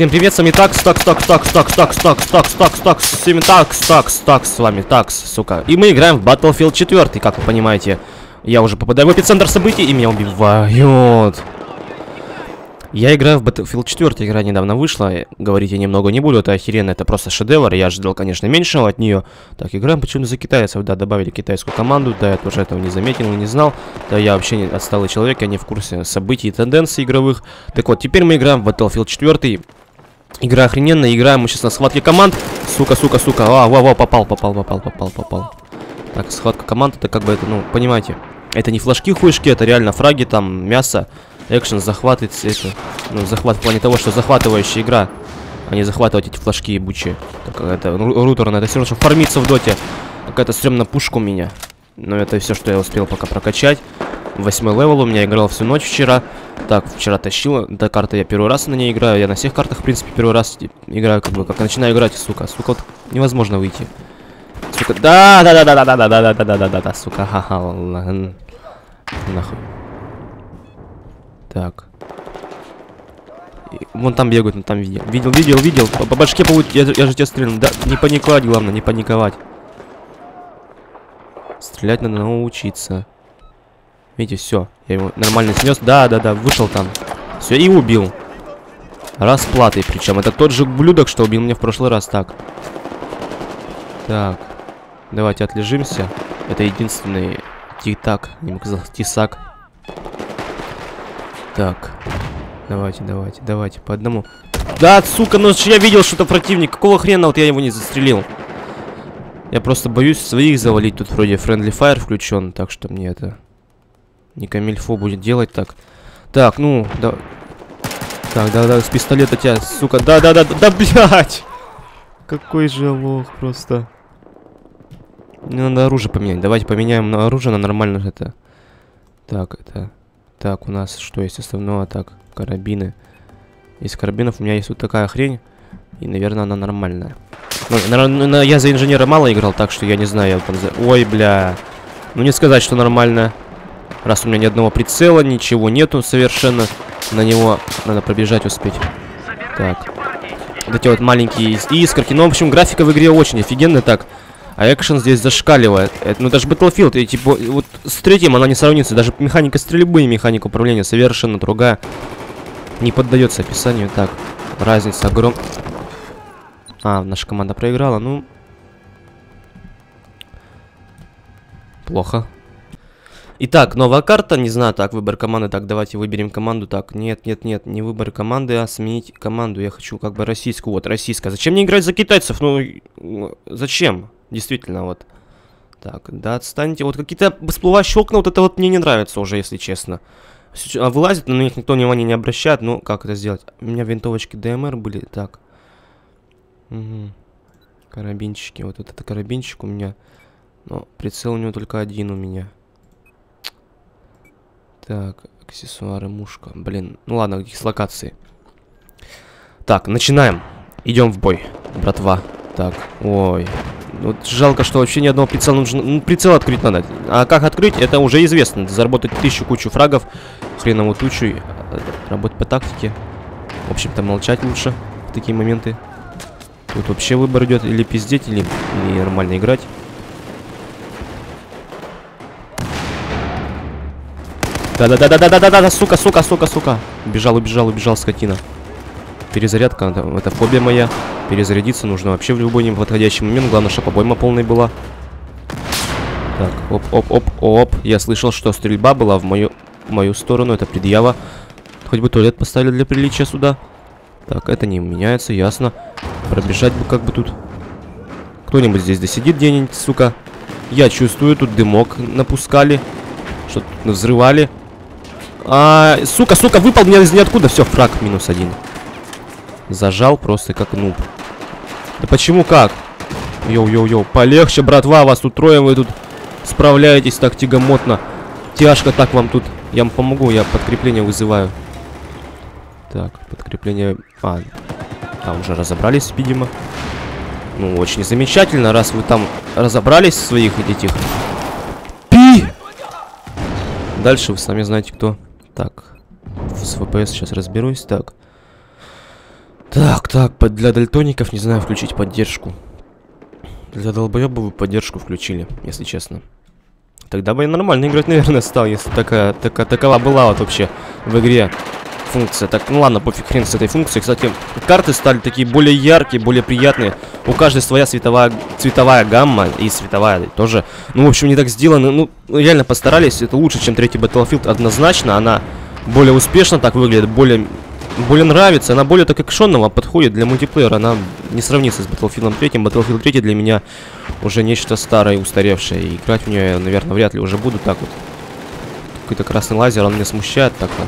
Всем привет, с вами Такс, Такс, Такс, Такс, Такс, Такс, Такс, Такс, Такс, Такс, всем Такс, Такс, Такс, с вами Такс, сука. И мы играем в Battlefield 4, как вы понимаете. Я уже попадаю в эпицентр событий, и меня убивают. Я играю в Battlefield 4, игра недавно вышла, говорить я немного не буду, это охеренно, это просто шедевр, я ожидал, конечно, меньшего от нее. Так, играем почему-то за китайцев, да, добавили китайскую команду, да, я тоже этого не заметил и не знал, да, я вообще не отсталый человек, я не в курсе событий и тенденций игровых. Так вот, теперь мы играем в Battlefield 4, игра охрененная, играем мы сейчас на схватке команд, сука, сука, сука, а, во, во, попал, попал, попал, попал, попал. Так, схватка команд, это как бы, это, ну, понимаете, это не флажки-хуешки, это реально фраги, там, мясо. Экшен захватывает это. Ну, захват в плане того, что захватывающая игра. А не захватывать эти флажки ебучие. Так, это руторно, это все равно, что фармиться в доте. Какая-то стрёмная пушка у меня. Но это все, что я успел пока прокачать. Восьмой level у меня играл всю ночь вчера. Так, вчера тащил. До карты я первый раз на ней играю. Я на всех картах, в принципе, первый раз играю, как бы, как начинаю играть, сука. Сука, вот невозможно выйти. Сука, да, да, да, да, да, да, да, да, да, да, да, да, да, сука, ха-ха, нахуй. Так. Вон там бегают, ну там видел. Видел, видел, видел. По, по башке получить. Я, я же тебя стрелял. Да, не паниковать, главное, не паниковать. Стрелять надо научиться. Видите, все. Я его нормально снес. Да, да, да, вышел там. Все, и убил. Расплатой причем. Это тот же блюдок, что убил меня в прошлый раз. Так. Так. Давайте отлежимся. Это единственный тик-так. Не мог сказать тисак. Так. Давайте, давайте, давайте, по одному. Да, сука, ну я видел, что это противник. Какого хрена вот я его не застрелил? Я просто боюсь своих завалить. Тут вроде Friendly Fire включен, так что мне это... Не камильфо будет делать так. Так, ну, да... Так, да-да, с пистолета тебя, сука. Да-да-да, да, блядь! Какой же лох просто. Мне надо оружие поменять. Давайте поменяем на оружие на нормальное это. Так, это... Так, у нас что есть основного? Так, карабины. Из карабинов у меня есть вот такая хрень. И, наверное, она нормальная. Ну, наверное, я за инженера мало играл, так что я не знаю. Я там за... Ой, бля. Ну, не сказать, что нормально. Раз у меня ни одного прицела, ничего нету совершенно. На него надо пробежать успеть. Так. Вот эти вот маленькие искорки. Ну, в общем, графика в игре очень офигенная. Так, а экшен здесь зашкаливает. Это, ну даже Battlefield, и, типа, вот с третьим она не сравнится. Даже механика стрельбы и механика управления совершенно другая. Не поддается описанию. Так, разница огром... А, наша команда проиграла, ну... Плохо. Итак, новая карта, не знаю, так, выбор команды, так, давайте выберем команду, так, нет, нет, нет, не выбор команды, а сменить команду, я хочу как бы российскую, вот, российская, зачем мне играть за китайцев, ну, зачем? Действительно, вот. Так, да отстаньте. Вот какие-то всплывающие окна, вот это вот мне не нравится уже, если честно. А вылазит, но на них никто внимания не обращает. Ну, как это сделать? У меня винтовочки ДМР были. Так. Угу. Карабинчики. Вот, вот это карабинчик у меня. Но прицел у него только один у меня. Так, аксессуары, мушка. Блин, ну ладно, дислокации. Так, начинаем. Идем в бой, братва. Так, ой, вот жалко, что вообще ни одного прицела нужно... Ну, прицел открыть надо. А как открыть, это уже известно. Заработать тысячу кучу фрагов, хреновую тучу, работать по тактике. В общем-то, молчать лучше в такие моменты. Тут вообще выбор идет или пиздеть, или, или нормально играть. Да-да-да-да-да-да-да, сука, сука, сука, сука. Убежал, убежал, убежал, скотина. Перезарядка, это фобия моя. Перезарядиться нужно вообще в любой неподходящий момент. Главное, чтобы обойма полная была. Так, оп-оп-оп-оп. Я слышал, что стрельба была в мою, в мою сторону. Это предъява. Хоть бы туалет поставили для приличия сюда. Так, это не меняется, ясно. Пробежать бы как бы тут. Кто-нибудь здесь досидит где-нибудь, сука. Я чувствую, тут дымок напускали. Что-то взрывали. А, сука, сука, выпал мне из ниоткуда. Все, фраг минус один. Зажал просто как нуб. Да почему как? Yo-yo-yo. Полегче, братва, вас тут трое, вы тут справляетесь так тягомотно. Тяжко так вам тут. Я вам помогу, я подкрепление вызываю. Так, подкрепление... А, там уже разобрались, видимо. Ну, очень замечательно, раз вы там разобрались своих этих... Пи! Дальше вы сами знаете, кто. Так, с ВПС сейчас разберусь. Так. Так, так, для дальтоников, не знаю, включить поддержку. Для долбоебов вы поддержку включили, если честно. Тогда бы я нормально играть, наверное, стал, если такая, така, такова была вот вообще в игре функция. Так, ну ладно, пофиг хрен с этой функцией. Кстати, карты стали такие более яркие, более приятные. У каждой своя цветовая, цветовая гамма и световая тоже. Ну, в общем, не так сделано. Ну, реально постарались. Это лучше, чем третий Battlefield, однозначно. Она более успешно так выглядит, более, более нравится. Она более так экшонного подходит для мультиплеера. Она не сравнится с Battlefield 3. Battlefield 3 для меня уже нечто старое устаревшее. И играть в нее наверное, вряд ли уже буду так вот. Какой-то красный лазер, он меня смущает так-то.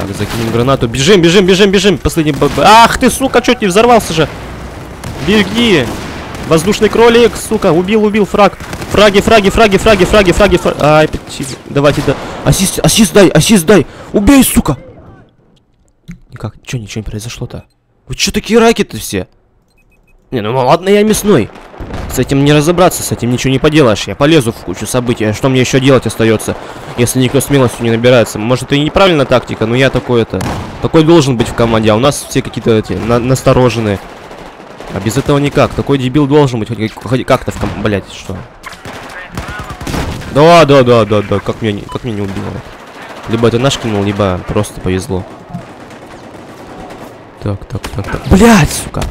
Так, закинем гранату. Бежим, бежим, бежим, бежим. Последний... б- Ах ты, сука, чё ты взорвался же? Беги. Воздушный кролик, сука. Убил, убил, фраг. Фраги, фраги, фраги, фраги, фраги, фраги, фраги. Ай, давайте, да. Ассист, ассист дай, ассист дай. Убей, сука. Никак, чё, ничего не произошло-то? Вы чё такие раки-то все? Не, ну ладно, я мясной. С этим не разобраться, с этим ничего не поделаешь. Я полезу в кучу событий. А что мне еще делать остается, если никто смелостью не набирается? Может, и неправильная тактика, но я такой это. Такой должен быть в команде, а у нас все какие-то эти на- настороженные. А без этого никак. Такой дебил должен быть хоть как-то в ком... Блять, что? Да, да, да, да, да. Как меня, не- как меня не убило? Либо это наш кинул, либо просто повезло. Так, так, так, так. Блять, сука.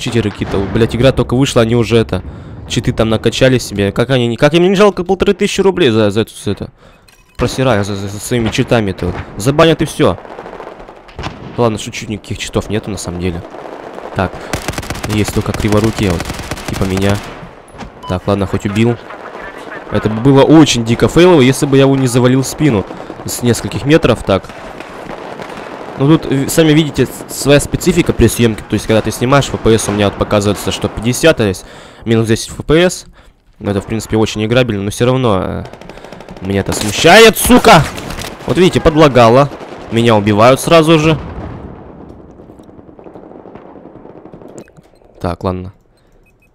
Читеры какие-то. Блять, игра только вышла, они уже это. Читы там накачали себе. Как они. Как им не жалко полторы тысячи рублей за, за эту за это. Просирая за, за- за своими читами-то. Забанят и все. Ладно, шучу, никаких читов нету на самом деле. Так. Есть только криворукие вот. Типа меня. Так, ладно, хоть убил. Это бы было очень дико фейлово, если бы я его не завалил спину. С нескольких метров, так. Ну тут, э, сами видите, своя специфика при съемке. То есть, когда ты снимаешь, FPS у меня вот показывается, что 50, то есть минус 10 FPS. Ну, это, в принципе, очень играбельно, но все равно э, меня это смущает, сука! Вот видите, подлагало. Меня убивают сразу же. Так, ладно.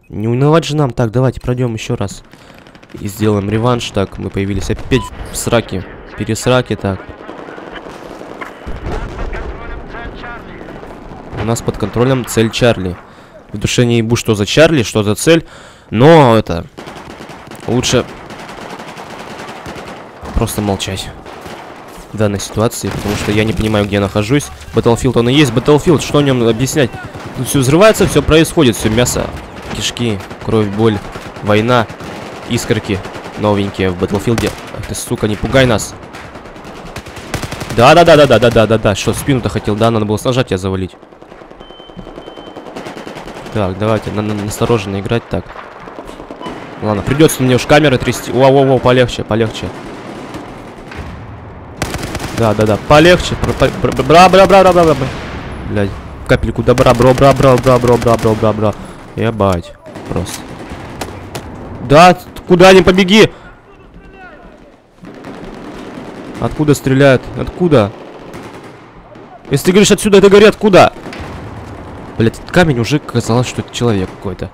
Не унывать же нам. Так, давайте пройдем еще раз. И сделаем реванш. Так, мы появились опять в сраке. Пересраке, так. У нас под контролем цель Чарли. В душе не ебу, что за Чарли, что за цель. Но это... Лучше... Просто молчать. В данной ситуации, потому что я не понимаю, где я нахожусь. Battlefield он и есть Battlefield, что о нем объяснять? Тут все взрывается, все происходит, все мясо, кишки, кровь, боль, война, искорки новенькие в Battlefield. Ах ты, сука, не пугай нас. Да-да-да-да-да-да-да-да. Что, спину-то хотел, да? Надо было с ножа тебя завалить. Так, давайте, надо настороженно играть так. Ладно, придется мне уж камеры трясти. Воу-воу-воу, полегче, полегче. Да, да, да, полегче. Бра, бра, бра, бра, бра, бра. Блядь, капельку добра, бро, бра, бра, бра, бра, бра, бра, бра, бра. Ебать, просто. Да, куда не побеги? Откуда стреляют? Откуда? Если ты говоришь отсюда, это говорят откуда? Блять, этот камень уже казалось, что это человек какой-то.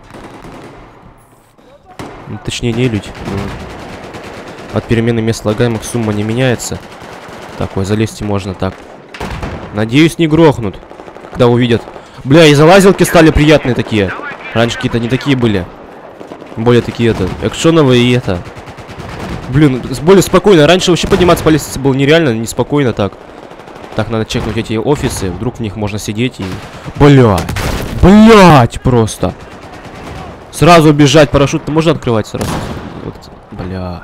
Ну, точнее, не люди. Ну, От перемены мест слагаемых сумма не меняется. Такой, залезть можно так. Надеюсь, не грохнут, когда увидят. Бля, и залазилки стали приятные такие. Раньше какие-то не такие были. Более такие это, экшоновые и это. Блин, более спокойно. Раньше вообще подниматься по лестнице было нереально, неспокойно так. Так, надо чекнуть эти офисы. Вдруг в них можно сидеть и... Блядь! Блядь, просто! Сразу бежать, парашют можно открывать сразу? Вот, бля.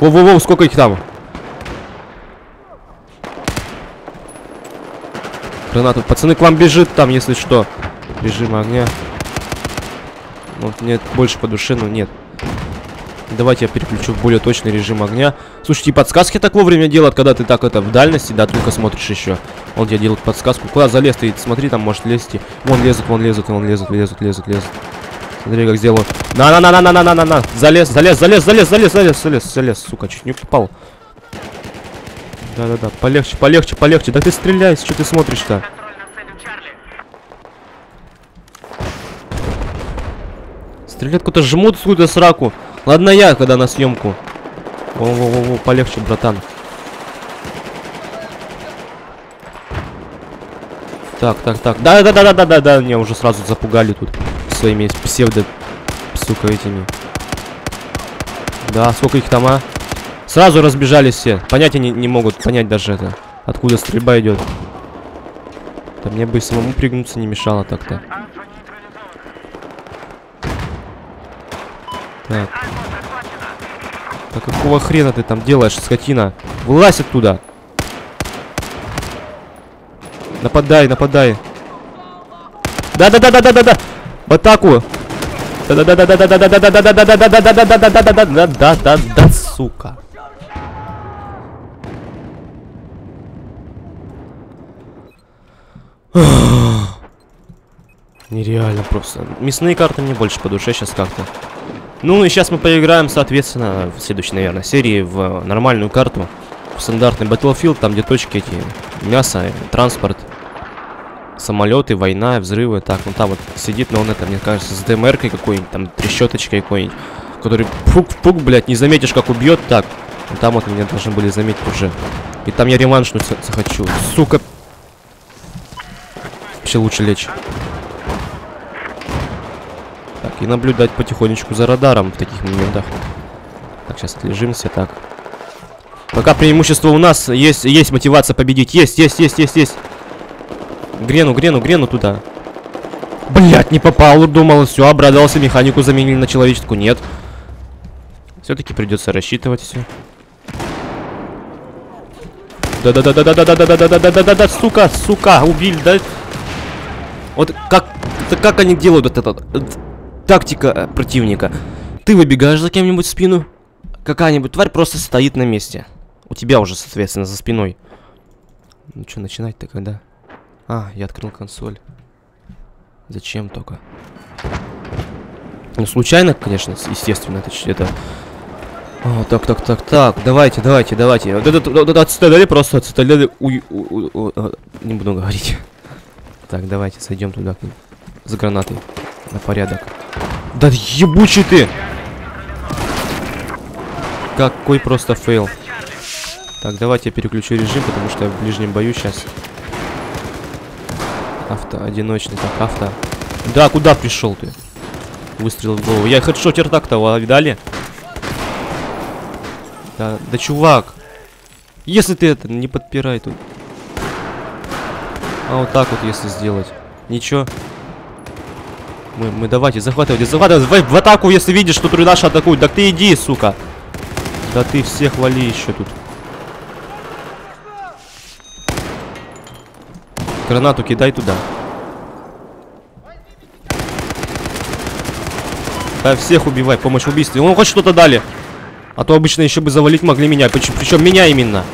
Воу-воу-воу, сколько их там? Гранату. Пацаны, к вам бежит там, если что. Режим огня. Вот мне больше по душе, но нет. Давайте я переключу в более точный режим огня. Слушайте, и подсказки так вовремя делают, когда ты так это в дальности, да, только смотришь еще. Он тебе делает подсказку. Куда залез ты? Смотри, там может лезть. Вон лезут, вон лезут, вон лезут, лезут, лезут, лезут. Смотри, как сделал. на на на на на на на на на Залез, залез, залез, залез, залез, залез, залез, залез, сука, чуть не попал. Да-да-да, полегче, полегче, полегче. Да ты стреляй, что ты смотришь-то? Стрелять куда-то жмут какую-то сраку. Ладно я, когда на съемку. Во-во-во, полегче, братан. Так, так, так. Да-да-да-да-да-да, меня уже сразу запугали тут своими псевдо, сука, этими. Да, сколько их там, а? Сразу разбежались все. Понятия не, не могут понять даже это. Откуда стрельба идет. Да мне бы самому пригнуться не мешало так-то. Так. Да какого хрена ты там делаешь, скотина? Вылазь оттуда! Нападай, нападай. Да-да-да-да-да-да-да! В атаку! Да-да-да-да-да-да-да-да-да-да-да-да-да-да-да-да-да-да, сука. Нереально просто. Мясные карты мне больше по душе сейчас как-то. Ну и сейчас мы поиграем, соответственно, в следующей, наверное, серии в нормальную карту. В стандартный Battlefield, там где точки эти, мясо, транспорт, самолеты, война, взрывы. Так, ну там вот сидит, но он это, мне кажется, с ДМРкой какой-нибудь, там трещоточкой какой-нибудь, который пук-пук, блядь, не заметишь, как убьет, так. Ну, там вот меня должны были заметить уже. И там я реваншнуть захочу. Сука. Вообще лучше лечь. И наблюдать потихонечку за радаром в таких моментах. Так, сейчас отлежимся, так. Пока преимущество у нас, есть, есть мотивация победить. Есть, есть, есть, есть, есть. Грену, грену, грену туда. Блять, не попал, думал, все, обрадовался, механику заменили на человеческую. Нет. Все-таки придется рассчитывать все. Да-да-да-да-да-да-да-да-да-да-да-да-да, сука, сука, убили, да? Вот как, как они делают это? Тактика противника. Ты выбегаешь за кем-нибудь в спину, какая-нибудь тварь просто стоит на месте. У тебя уже, соответственно, за спиной. Ну что, начинать-то когда? А, я открыл консоль. Зачем только? Ну, случайно, конечно, естественно, это... это... О, так, так, так, так, давайте, давайте, давайте. От цитадели просто, от цитадели... Не буду говорить. Так, давайте, зайдем туда, за гранатой. На порядок. Да ебучий ты! Какой просто fail. Так, давайте я переключу режим, потому что в ближнем бою сейчас Авто, одиночный, так, авто. Да, куда пришел ты? Выстрел в голову. Я хедшотер так-то, видали? Да, да, чувак. Если ты это, не подпирай тут. А вот так вот, если сделать. Ничего. Мы, мы давайте, захватывайте, захватывайте. В, в атаку, если видишь, что наши атакуют. Так ты иди, сука. Да ты всех вали еще тут. Гранату кидай туда. Да, всех убивай, помощь убийстве. Он хоть что-то дали. А то обычно еще бы завалить могли меня. Причем, причем меня именно.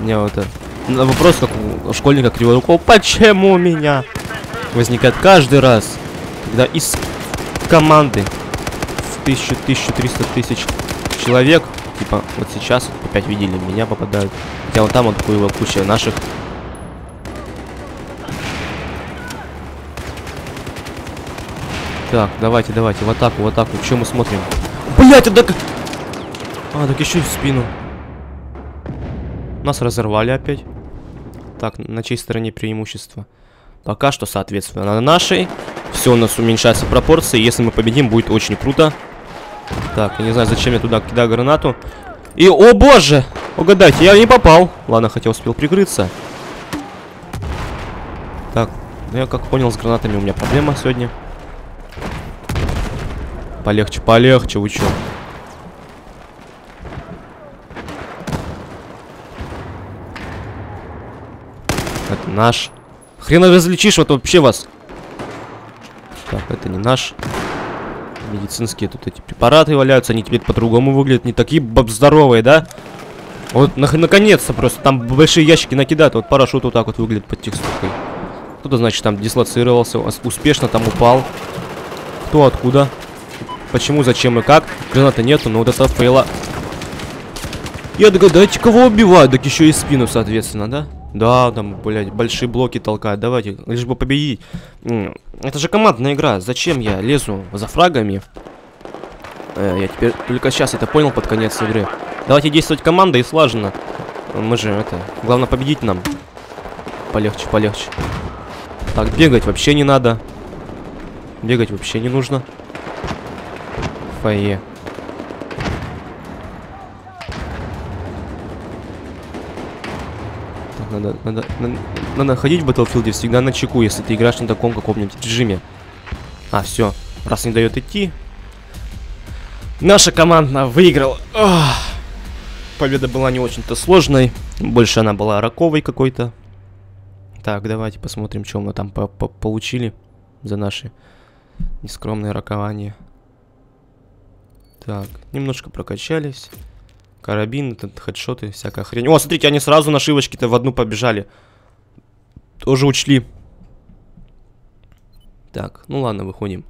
Меня вот это... Вопрос, как у школьника Криворукова. Почему меня? Возникает каждый раз, когда из команды в тысячу, тысячу триста тысяч человек, типа вот сейчас опять видели, меня попадают. Хотя вот там вот такую куча наших Так, давайте, давайте, в атаку, в атаку. Чем мы смотрим? Блять, это... А, так еще и в спину. Нас разорвали опять. Так, на чьей стороне преимущество? Пока что, соответственно, на нашей. Все у нас уменьшается пропорции. Если мы победим, будет очень круто. Так, не знаю, зачем я туда кидаю гранату. И, о боже! Угадайте, я не попал. Ладно, хотя успел прикрыться. Так, ну я как понял, с гранатами у меня проблема сегодня. Полегче, полегче, вы чё? Это наш. Хрен различишь вот вообще вас. Так, это не наш. Медицинские тут эти препараты валяются, они теперь по-другому выглядят, не такие здоровые, да? Вот на наконец-то просто, там большие ящики накидают, вот парашют вот так вот выглядит под текстуркой. Кто-то, значит, там дислоцировался, успешно там упал. Кто откуда? Почему, зачем и как. Граната нету, но вот это фейла. Я догадайте, кого убивают, так еще и спину, соответственно, да? Да, там, блядь, большие блоки толкают. Давайте, лишь бы победить. Это же командная игра. Зачем я лезу за фрагами? Э, я теперь только сейчас это понял под конец игры. Давайте действовать командой и слаженно. Мы же это... Главное победить нам. Полегче, полегче. Так, бегать вообще не надо. Бегать вообще не нужно. Фойе. Надо, надо, надо, надо ходить в Battlefield всегда на чеку, если ты играешь на таком каком-нибудь режиме. А, все. Раз не дает идти. Наша команда выиграла. Ах. Победа была не очень-то сложной. Больше она была раковой какой-то. Так, давайте посмотрим, что мы там по -по получили за наши нескромные ракования. Так, немножко прокачались. Карабин, этот хедшоты, всякая хрень. О, смотрите, они сразу нашивочки-то в одну побежали. Тоже учли. Так, ну ладно, выходим.